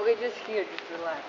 Okay, just here, just relax.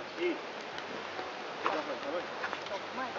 aqui. Tá bom, tá bom? Então, mais.